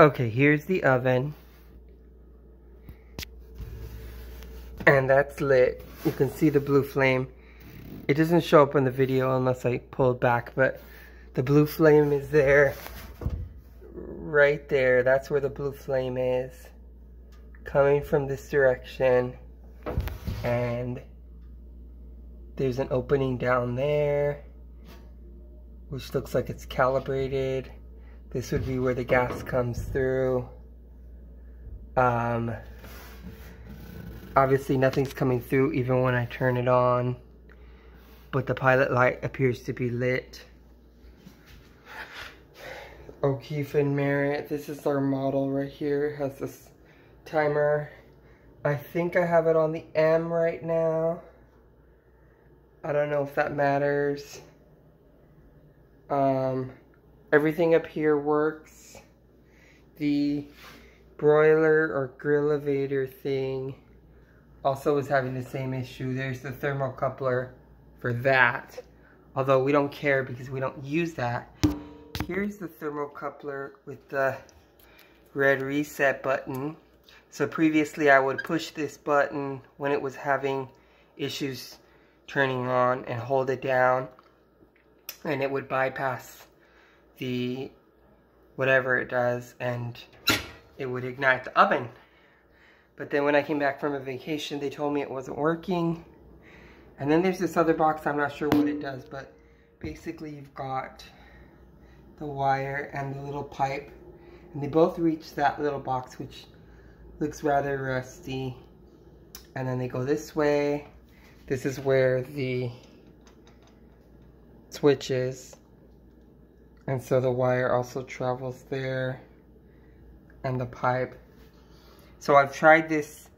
Okay, here's the oven. And that's lit. You can see the blue flame. It doesn't show up in the video unless I pull it back, but the blue flame is there. Right there, that's where the blue flame is. Coming from this direction. And there's an opening down there, which looks like it's calibrated. This would be where the gas comes through. Um, obviously nothing's coming through even when I turn it on. But the pilot light appears to be lit. O'Keefe and Merritt, this is our model right here. It has this timer. I think I have it on the M right now. I don't know if that matters. Um, everything up here works. The broiler or grill elevator thing also is having the same issue. There's the thermocoupler for that. Although we don't care because we don't use that. Here's the thermocoupler with the red reset button. So previously I would push this button when it was having issues turning on and hold it down and it would bypass the whatever it does and it would ignite the oven. But then when I came back from a vacation, they told me it wasn't working. And then there's this other box, I'm not sure what it does, but basically you've got the wire and the little pipe. And they both reach that little box, which looks rather rusty. And then they go this way. This is where the switch is. And so the wire also travels there and the pipe. So I've tried this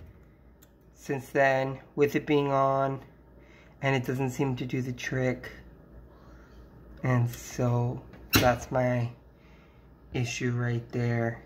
since then with it being on and it doesn't seem to do the trick. And so that's my issue right there.